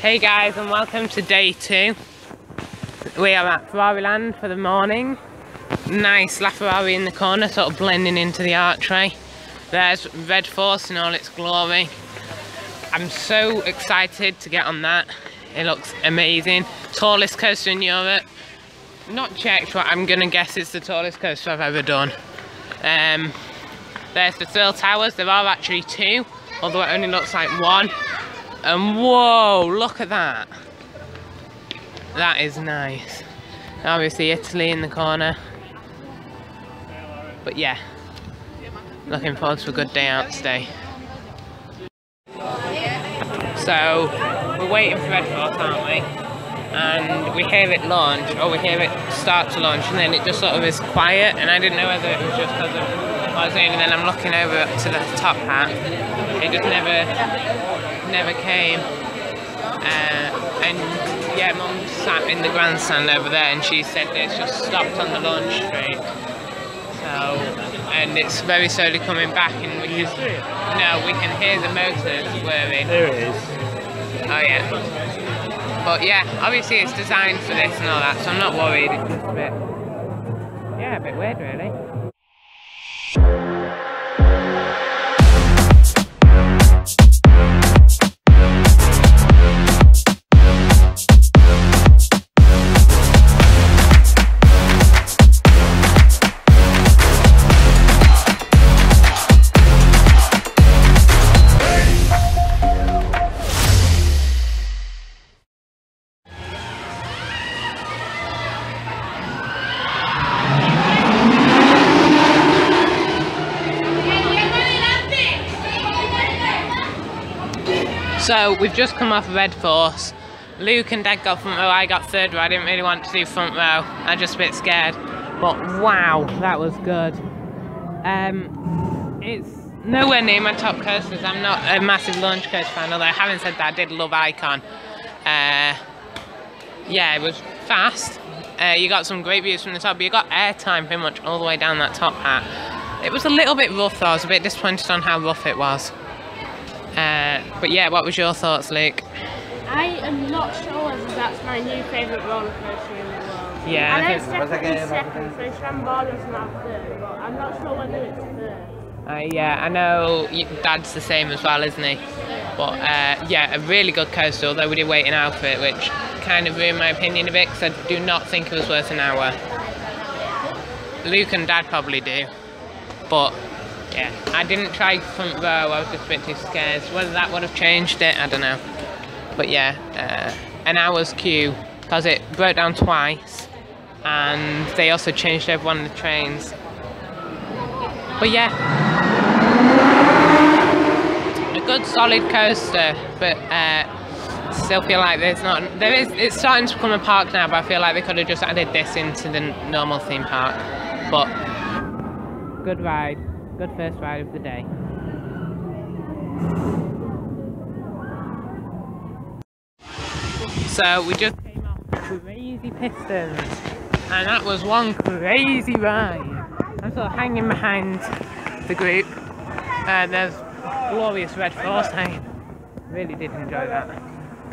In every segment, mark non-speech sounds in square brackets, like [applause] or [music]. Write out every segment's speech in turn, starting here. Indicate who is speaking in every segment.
Speaker 1: Hey guys and welcome to day two. We are at Ferrari Land for the morning. Nice LaFerrari in the corner sort of blending into the archway. There's Red Force in all its glory. I'm so excited to get on that. It looks amazing. Tallest coaster in Europe. Not checked but I'm gonna guess it's the tallest coaster I've ever done. Um, there's the Thrill Towers, there are actually two, although it only looks like one. And whoa, look at that. That is nice. Obviously Italy in the corner. But yeah, looking forward to a good day out today. So, we're waiting for Red Force, aren't we? And we hear it launch, or we hear it start to launch, and then it just sort of is quiet, and I didn't know whether it was just because of what I was doing, and then I'm looking over to the top hat. It just never never came. Uh, and yeah, mum sat in the grandstand over there and she said it's just stopped on the launch straight. So, and it's very slowly coming back and we can, no, we can hear the motors whirring.
Speaker 2: There it is.
Speaker 1: Oh yeah. But yeah, obviously it's designed for this and all that, so I'm not worried. It's a bit, yeah, a bit weird really. So we've just come off Red Force. Luke and Dad got front row, I got third row. I didn't really want to do front row. I'm just a bit scared. But wow, that was good. Um, it's nowhere near my top coasters. I'm not a massive launch coaster fan, although having said that, I did love Icon. Uh, yeah, it was fast. Uh, you got some great views from the top, but you got airtime pretty much all the way down that top hat. It was a little bit rough though, I was a bit disappointed on how rough it was. Uh, but yeah, what was your thoughts, Luke?
Speaker 3: I am not sure whether that's my new favourite roller coaster in the world.
Speaker 1: Yeah,
Speaker 3: I know it's
Speaker 1: think-
Speaker 3: definitely second, so Shambhala's now third, but I'm not sure whether it's third.
Speaker 1: Uh, yeah, I know Dad's the same as well, isn't he? But uh, yeah, a really good coaster, although we did wait an hour for it, which kind of ruined my opinion a bit because I do not think it was worth an hour. Luke and Dad probably do. But yeah, I didn't try front row, I was just a bit too scared. Whether that would have changed it, I don't know. But yeah, uh, an hour's queue because it broke down twice and they also changed every one of the trains. But yeah, a good solid coaster, but uh, still feel like there's not. There is. It's starting to become a park now, but I feel like they could have just added this into the normal theme park. But good ride, good first ride of the day. So we just came off Crazy Pistons, and that was one crazy ride. I'm sort of hanging behind the group. and there's glorious red force. I really did enjoy that.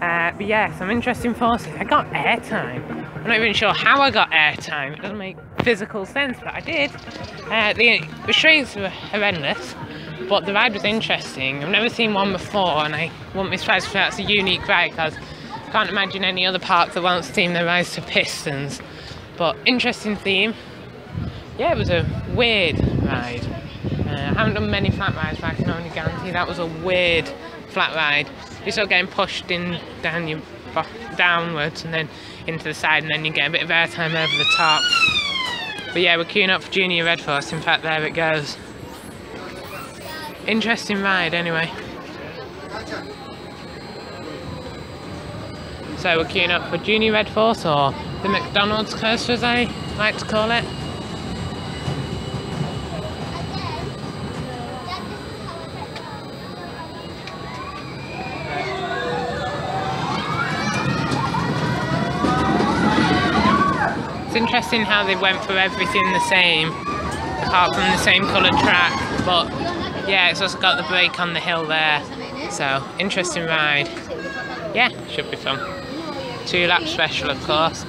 Speaker 1: Uh, but yeah, some interesting forces. I got airtime. I'm not even sure how I got airtime. It doesn't make physical sense, but I did. Uh, the restraints were horrendous, but the ride was interesting. I've never seen one before, and I wouldn't be surprised if that's a unique ride because I can't imagine any other park that wants to theme their rides to pistons. But interesting theme. Yeah, it was a weird ride. Uh, I haven't done many flat rides, but I can only guarantee that was a weird flat ride. You're sort of getting pushed in down your bo- downwards and then into the side, and then you get a bit of airtime over the top. But yeah, we're queuing up for Junior Red Force. In fact, there it goes. Interesting ride, anyway. So we're queuing up for Junior Red Force, or the McDonald's coaster, as I like to call it. It's interesting how they went for everything the same, apart from the same coloured track. But yeah, it's also got the break on the hill there, So, interesting ride. Yeah, should be fun. Two lap special, of course.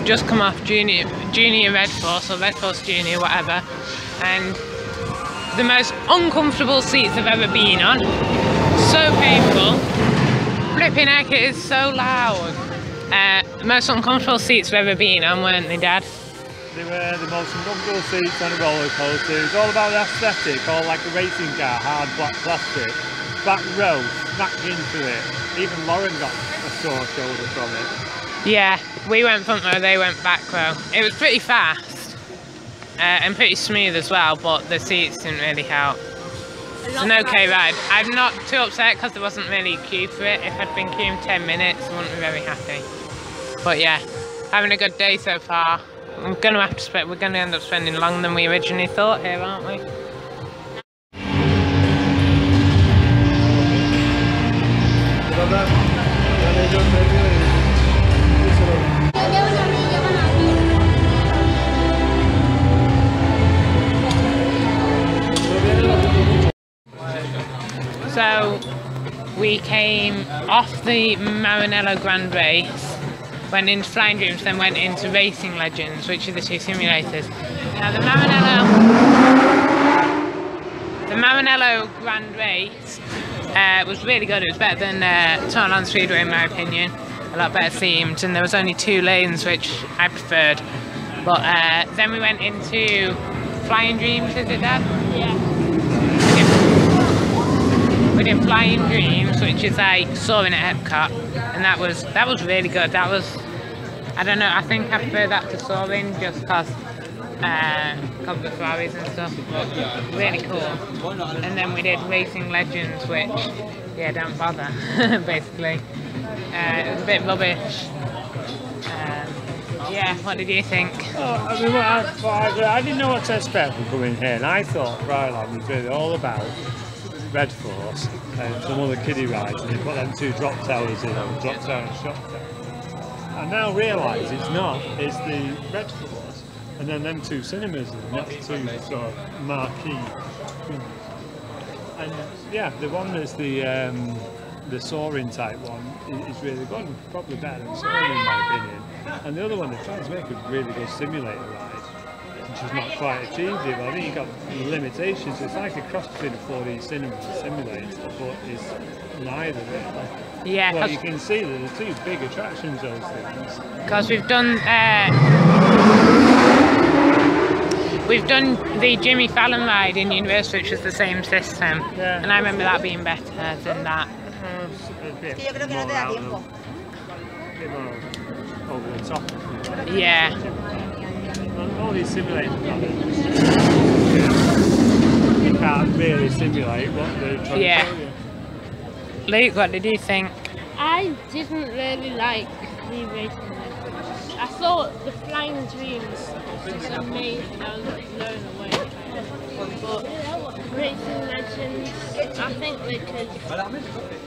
Speaker 1: Just come off junior junior red force or red force junior whatever and the most uncomfortable seats I've ever been on. So painful. Flipping heck it is so loud. Uh, the most uncomfortable seats I've ever been on, weren't they Dad?
Speaker 2: They were the most uncomfortable seats on a roller coaster. It was all about the aesthetic, all like a racing car, hard black plastic. Back row, smacked into it. Even Lauren got a sore shoulder from it.
Speaker 1: Yeah, we went front row, they went back row. It was pretty fast uh, and pretty smooth as well, but the seats didn't really help. It's an okay ride. I'm not too upset because there wasn't really a queue for it. If I'd been queuing 10 minutes, I wouldn't be very happy. But yeah, having a good day so far. I'm gonna have to spend. We're gonna end up spending longer than we originally thought here, aren't we? We came off the Maranello Grand Race, went into Flying Dreams, then went into Racing Legends, which are the two simulators. Now the Maranello, the Maranello Grand Race uh, was really good. It was better than uh, Speedway in my opinion. A lot better themed, and there was only two lanes, which I preferred. But uh, then we went into Flying Dreams, is it, Dad?
Speaker 3: Yeah.
Speaker 1: We did Flying Dreams, which is like soaring at Epcot, and that was that was really good. That was, I don't know, I think I prefer that to soaring just because uh, of the and stuff, but really cool. And then we did Racing Legends, which, yeah, don't bother, [laughs] basically. Uh, it was a bit rubbish. Um, yeah, what did you think?
Speaker 2: Oh, I mean, what I, what I, I didn't know what to expect from coming here, and I thought Ryland was really all about Red Force and some other kiddie rides, and they put them two drop towers in, drop tower and shop tower. I now realise it's not, it's the Red Force, and then them two cinemas, and that's two sort of marquee. And yeah, the one that's the um, the soaring type one is really good, probably better than soaring in my opinion. And the other one, they're trying to make a really good simulator ride, which is not quite achieved it. But I think you've got limitations. It's like a cross between a 4D cinema and a simulator, but it's neither really.
Speaker 1: Yeah,
Speaker 2: Well,
Speaker 1: 'cause-
Speaker 2: you can see that the two big attractions, those things.
Speaker 1: because we've done uh, we've done the Jimmy Fallon ride in Universal, which was the same system,
Speaker 2: Yeah.
Speaker 1: and I remember that being better than that.
Speaker 2: A bit
Speaker 4: yo creo que no te da tiempo.
Speaker 2: of- a bit more over the top.
Speaker 1: Yeah,
Speaker 2: All- All these simulators, you can't really simulate what they're trying
Speaker 1: Yeah.
Speaker 2: to show you.
Speaker 1: Luke, what did you think?
Speaker 3: I didn't really like the racing. I thought the Flying Dreams was amazing. I was blown away. But Racing Legends, I think they could,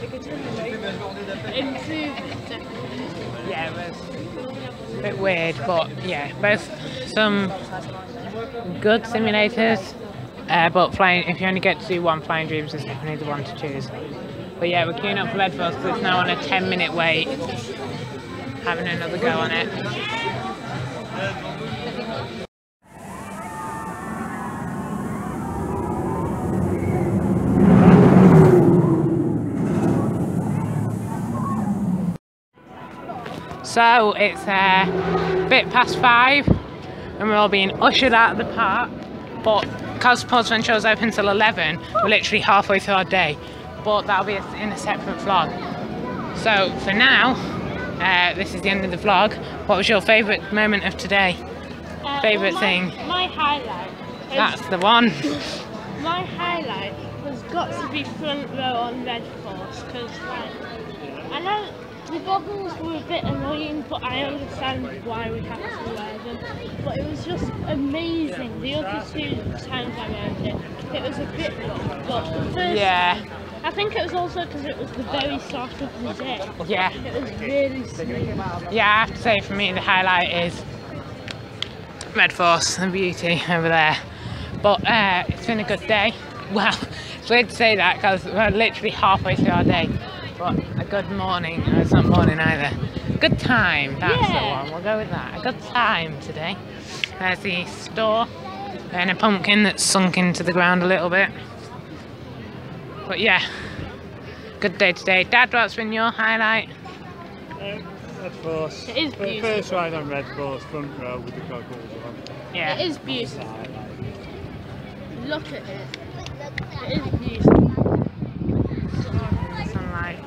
Speaker 3: they could improve it definitely.
Speaker 1: Yeah, it was a bit weird, but yeah, both some good simulators. Uh, but flying, if you only get to do one Flying Dreams, is definitely the one to choose. But yeah, we're queuing up for Force because it's now on a 10 minute wait. Having another go on it. So it's a bit past five and we're all being ushered out of the park. But because Portaventura is open till 11, we're literally halfway through our day. But that'll be in a separate vlog. So for now, uh, this is the end of the vlog. What was your favourite moment of today?
Speaker 3: Uh,
Speaker 1: Favourite
Speaker 3: my-
Speaker 1: thing?
Speaker 3: My highlight.
Speaker 1: That's the one. [laughs]
Speaker 3: My highlight has got to be front row on Red Force because, like, I know The goggles were a bit annoying, but I understand why we have to wear them. But it was just amazing. The other two times I wore it, it was a bit rough. But the first
Speaker 1: Yeah,
Speaker 3: I think it was also because it was the very start of the day.
Speaker 1: yeah.
Speaker 3: It was really smooth.
Speaker 1: Yeah, I have to say for me the highlight is Red Force, the beauty over there. But uh, it's been a good day. [laughs] Well, it's weird to say that because we're literally halfway through our day. But a good morning, no, it's not morning either. Good time, that's
Speaker 3: Yeah.
Speaker 1: the one, we'll go with that. A good time today. There's the store and a pumpkin that's sunk into the ground a little bit. But yeah, good day today. Dad, what's been your highlight?
Speaker 2: Um, Red Force.
Speaker 3: It is beautiful.
Speaker 2: First ride on Red Force, front row with the goggles on.
Speaker 1: Yeah.
Speaker 3: It is beautiful. Look at it. It is beautiful.
Speaker 1: Sunlight.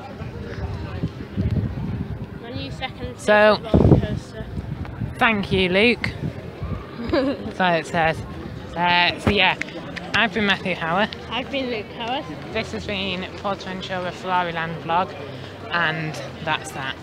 Speaker 3: My new second
Speaker 1: So-
Speaker 3: favourite roller coaster.
Speaker 1: Thank you, Luke. [laughs] so it says. Uh, so yeah, I've been Matthew Howarth.
Speaker 3: I've been Luke Howarth.
Speaker 1: This has been Portaventura Ferrari Land vlog, and that's that.